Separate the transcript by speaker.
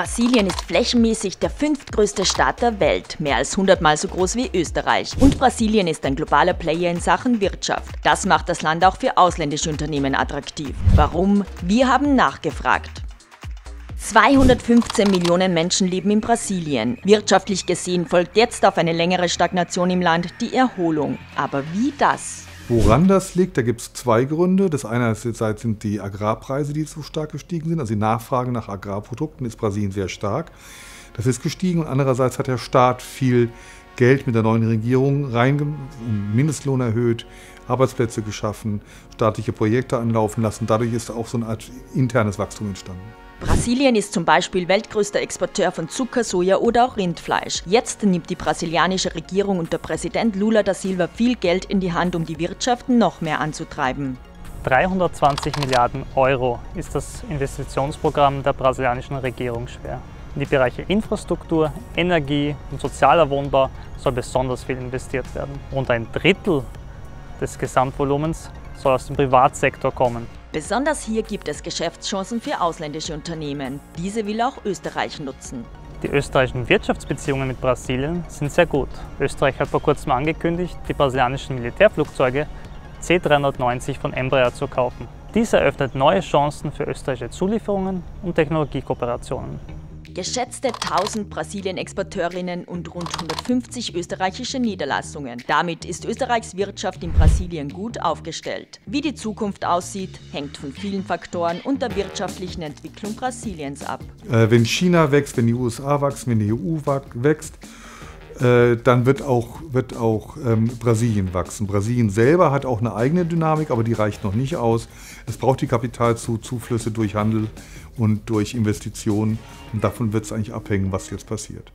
Speaker 1: Brasilien ist flächenmäßig der fünftgrößte Staat der Welt, mehr als 100 Mal so groß wie Österreich. Und Brasilien ist ein globaler Player in Sachen Wirtschaft. Das macht das Land auch für ausländische Unternehmen attraktiv. Warum? Wir haben nachgefragt. 215 Millionen Menschen leben in Brasilien. Wirtschaftlich gesehen folgt jetzt auf eine längere Stagnation im Land die Erholung. Aber wie das?
Speaker 2: Woran das liegt, da gibt es zwei Gründe. Das eine sind die Agrarpreise, die so stark gestiegen sind. Also die Nachfrage nach Agrarprodukten ist Brasilien sehr stark. Das ist gestiegen und andererseits hat der Staat viel Geld mit der neuen Regierung rein, Mindestlohn erhöht, Arbeitsplätze geschaffen, staatliche Projekte anlaufen lassen. Dadurch ist auch so eine Art internes Wachstum entstanden.
Speaker 1: Brasilien ist zum Beispiel weltgrößter Exporteur von Zucker, Soja oder auch Rindfleisch. Jetzt nimmt die brasilianische Regierung unter Präsident Lula da Silva viel Geld in die Hand, um die Wirtschaft noch mehr anzutreiben.
Speaker 3: 320 Milliarden Euro ist das Investitionsprogramm der brasilianischen Regierung schwer. In die Bereiche Infrastruktur, Energie und sozialer Wohnbau soll besonders viel investiert werden. Rund ein Drittel des Gesamtvolumens soll aus dem Privatsektor kommen.
Speaker 1: Besonders hier gibt es Geschäftschancen für ausländische Unternehmen. Diese will auch Österreich nutzen.
Speaker 3: Die österreichischen Wirtschaftsbeziehungen mit Brasilien sind sehr gut. Österreich hat vor kurzem angekündigt, die brasilianischen Militärflugzeuge C390 von Embraer zu kaufen. Dies eröffnet neue Chancen für österreichische Zulieferungen und Technologiekooperationen.
Speaker 1: Geschätzte 1000 Brasilien-Exporteurinnen und rund 150 österreichische Niederlassungen. Damit ist Österreichs Wirtschaft in Brasilien gut aufgestellt. Wie die Zukunft aussieht, hängt von vielen Faktoren und der wirtschaftlichen Entwicklung Brasiliens ab.
Speaker 2: Äh, wenn China wächst, wenn die USA wachsen, wenn die EU wächst, äh, dann wird auch, wird auch ähm, Brasilien wachsen. Brasilien selber hat auch eine eigene Dynamik, aber die reicht noch nicht aus. Es braucht die Kapitalzuflüsse durch Handel und durch Investitionen und davon wird es eigentlich abhängen, was jetzt passiert.